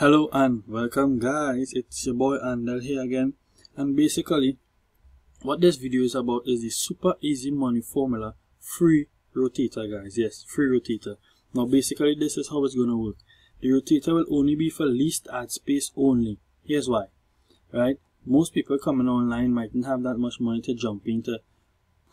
Hello and welcome guys, it's your boy Andell here again and basically what this video is about is the super easy money formula free rotator guys, yes free rotator. Now basically this is how it's gonna work. The rotator will only be for leased ad space only. Here's why, right? Most people coming online mightn't have that much money to jump in to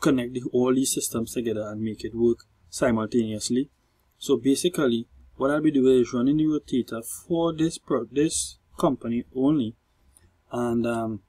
connect the, all these systems together and make it work simultaneously. So basically what I'll be doing is running the rotator for this pro this company only. And um,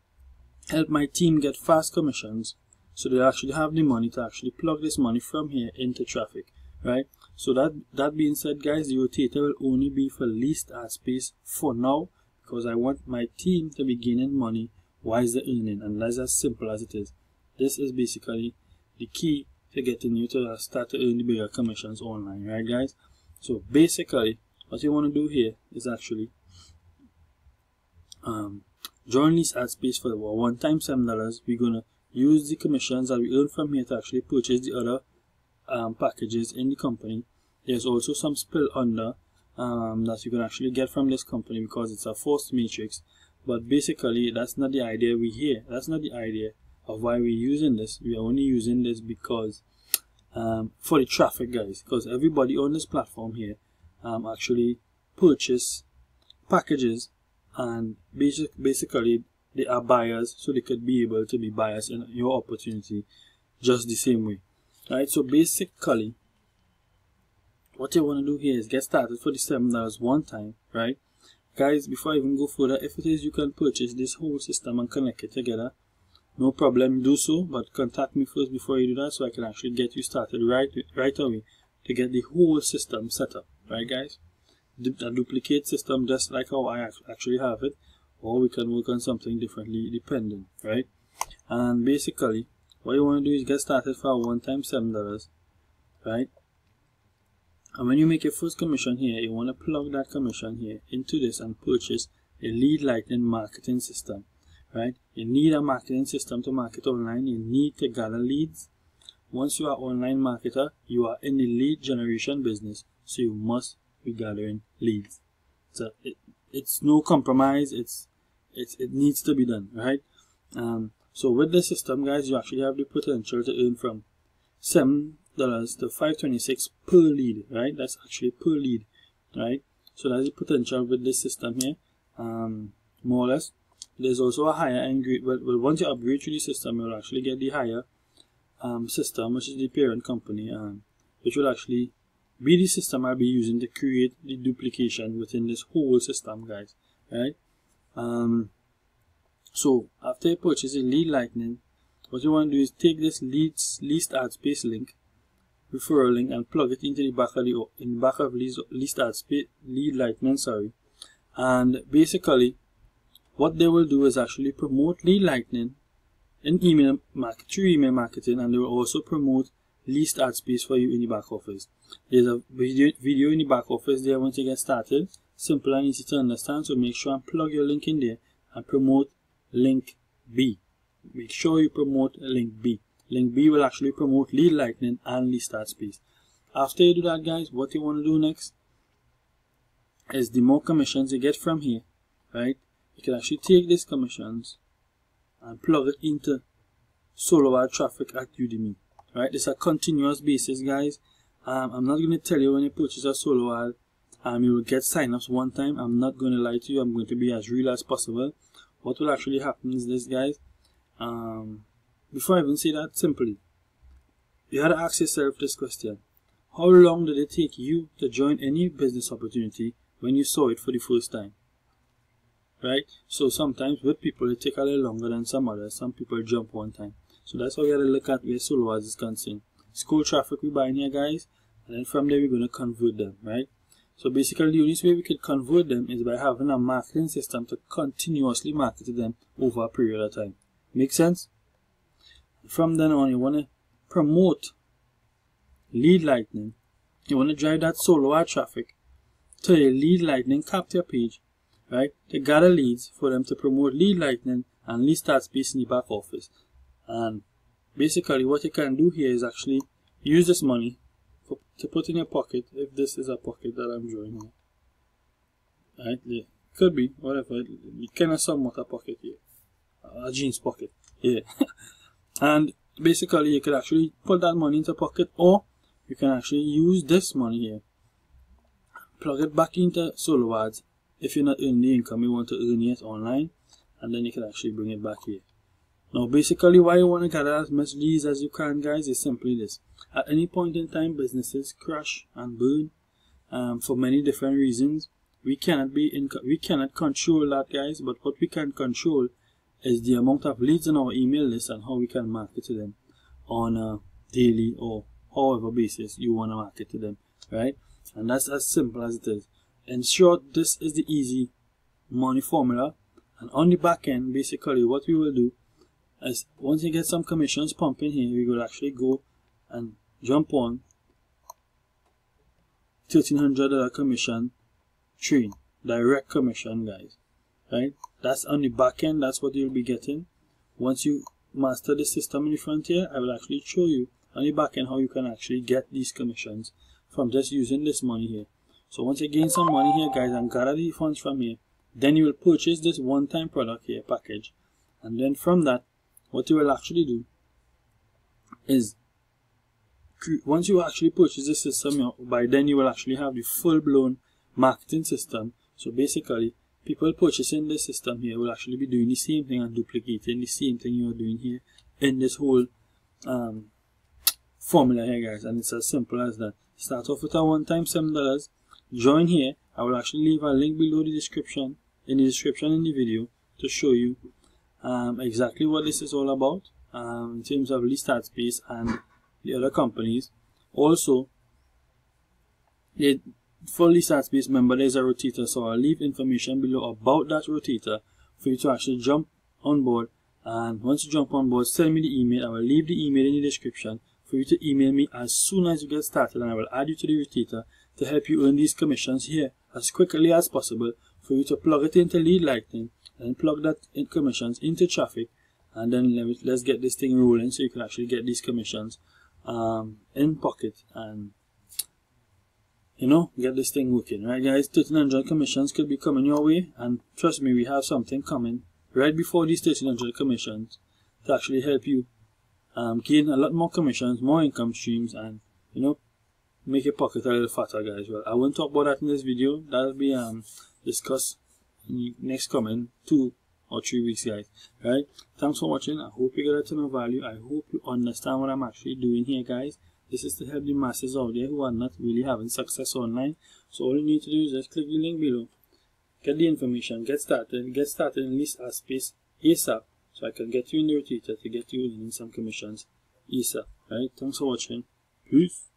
help my team get fast commissions so they actually have the money to actually plug this money from here into traffic right? So that that being said guys the rotator will only be for leased ad space for now because I want my team to be gaining money while they're earning. And that's as simple as it is. This is basically the key to getting you to start to earn the bigger commissions online right guys so basically, what you want to do here is actually um, join leased ad space for the one time seven dollars. We're gonna use the commissions that we earn from here to actually purchase the other um, packages in the company. There's also some spill under um, that you can actually get from this company because it's a forced matrix. But basically, that's not the idea we here. That's not the idea of why we're using this. We are only using this because um, for the traffic guys because everybody on this platform here um, actually purchase packages and basic, basically they are buyers so they could be able to be buyers in your opportunity just the same way. Right? So basically what you want to do here is get started for the seven dollars one time right? Guys before I even go further if it is you can purchase this whole system and connect it together no problem do so but contact me first before you do that so I can actually get you started right right away to get the whole system set up. Right guys? A duplicate system just like how I actually have it or we can work on something differently depending right? And basically what you want to do is get started for a one time seven dollars right? And when you make your first commission here you want to plug that commission here into this and purchase a lead lightning marketing system right? You need a marketing system to market online. You need to gather leads. Once you are online marketer, you are in the lead generation business, so you must be gathering leads. So it, it's no compromise. It's it's it needs to be done, right? Um, so with the system, guys, you actually have the potential to earn from seven dollars to five twenty six per lead, right? That's actually per lead, right? So that's the potential with this system here, um, more or less. There's also a higher end grade. Well, once you upgrade to the system, you'll actually get the higher um, system, which is the parent company, um, which will actually be the system I'll be using to create the duplication within this whole system, guys. Right? Um, so after you purchase a lead lightning, what you want to do is take this leads leased ad space link, referral link, and plug it into the back of the in the back of least, leased ad space lead lightning. Sorry, and basically what they will do is actually promote lead lightning in email market through email marketing and they will also promote leased ad space for you in the back office. There's a video, video in the back office there once you get started. Simple and easy to understand. So make sure and plug your link in there and promote link B. Make sure you promote link B. Link B will actually promote lead lightning and leased ad space. After you do that guys, what you want to do next is the more commissions you get from here, right? You can actually take these commissions and plug it into solo ad traffic at Udimi. Right, this is a continuous basis, guys. Um, I'm not going to tell you when you purchase a solo ad, um, you will get signups one time. I'm not going to lie to you. I'm going to be as real as possible. What will actually happen is this, guys. Um, before I even say that, simply, you had to ask yourself this question. How long did it take you to join any business opportunity when you saw it for the first time? Right? So sometimes with people it take a little longer than some others. Some people jump one time. So that's how we got to look at where solo ads is concerned. School traffic we buy here guys, and then from there we're going to convert them, right? So basically the only way we could convert them is by having a marketing system to continuously market to them over a period of time. Make sense? From then on you want to promote lead lightning. You want to drive that solo ad traffic to a lead lightning capture page right? To gather leads for them to promote lead lightning and leased ad space in the back office. And basically what you can do here is actually use this money for, to put in your pocket if this is a pocket that I'm drawing here. Right, the could be, whatever. It kind of somewhat a pocket here. A jeans pocket. Yeah. and basically you could actually put that money into pocket or you can actually use this money here. Plug it back into SoloAds if you're not earning the income you want to earn yet online and then you can actually bring it back here. Now basically why you want to gather as much leads as you can guys is simply this. At any point in time businesses crash and burn um, for many different reasons. We cannot be in we cannot control that guys but what we can control is the amount of leads in our email list and how we can market to them on a daily or however basis you want to market to them right and that's as simple as it is in short this is the easy money formula and on the back end basically what we will do is once you get some commissions pumping here we will actually go and jump on $1300 commission train direct commission guys. Right? That's on the back end that's what you'll be getting. Once you master the system in the front here I will actually show you on the back end how you can actually get these commissions from just using this money here so once you gain some money here guys and gather the funds from here then you will purchase this one-time product here package. And then from that what you will actually do is once you actually purchase the system by then you will actually have the full-blown marketing system. So basically people purchasing this system here will actually be doing the same thing and duplicating the same thing you are doing here in this whole um, formula here guys. And it's as simple as that. Start off with a one-time seven dollars join here. I will actually leave a link below the description in the description in the video to show you um, exactly what this is all about um, in terms of Leased Ad Space and the other companies. Also the fully sat Space member there is a rotator so I'll leave information below about that rotator for you to actually jump on board. And once you jump on board send me the email. I will leave the email in the description for you to email me as soon as you get started and I will add you to the rotator to help you earn these commissions here as quickly as possible for you to plug it into lead lightning and plug that in commissions into traffic and then let's get this thing rolling so you can actually get these commissions um, in pocket and you know, get this thing working. Right guys, 1300 commissions could be coming your way and trust me, we have something coming right before these 1300 commissions to actually help you um, gain a lot more commissions, more income streams and, you know, make your pocket a little fatter guys. Well, I won't talk about that in this video. That'll be um, discussed next coming two or three weeks guys. Right? Thanks for watching. I hope you get a ton of value. I hope you understand what I'm actually doing here guys. This is to help the masses out there who are not really having success online. So all you need to do is just click the link below, get the information, get started, get started in Leased Ad Space ASAP so I can get you in the rotator to get you in some commissions ASAP. Right? Thanks for watching. Peace.